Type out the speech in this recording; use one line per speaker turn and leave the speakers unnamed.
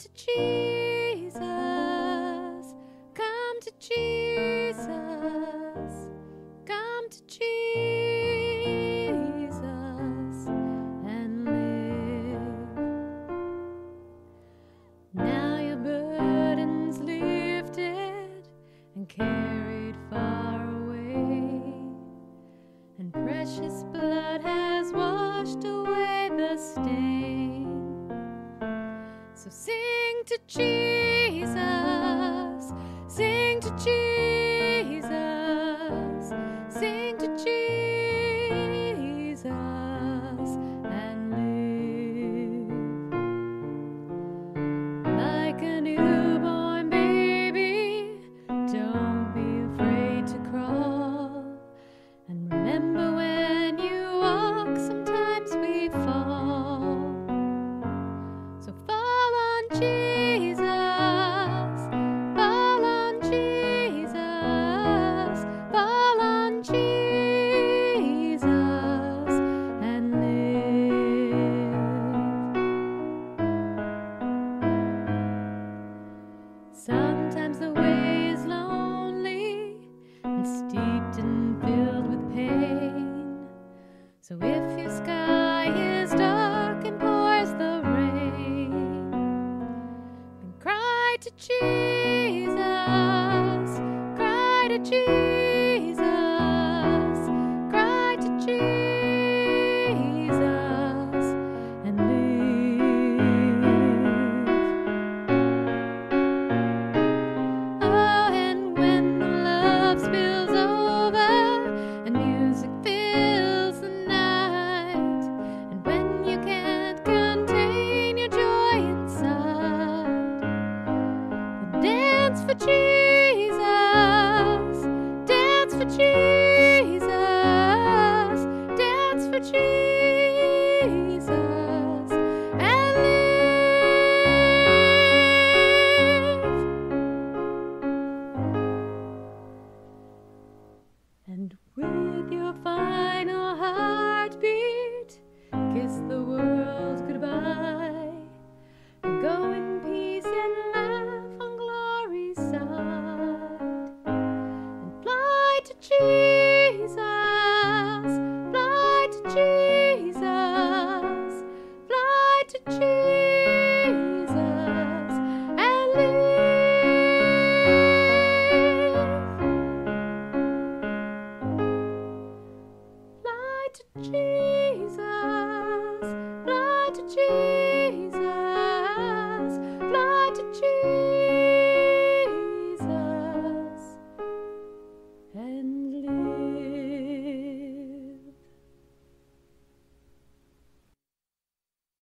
to Jesus. Come to Jesus. Come to Jesus and live. Now your burden's lifted and carried far. to Jesus, sing to Jesus. Sometimes the way is lonely and steeped and filled with pain. So if your sky is dark and pours the rain, then cry to Jesus, cry to Jesus. with your fire.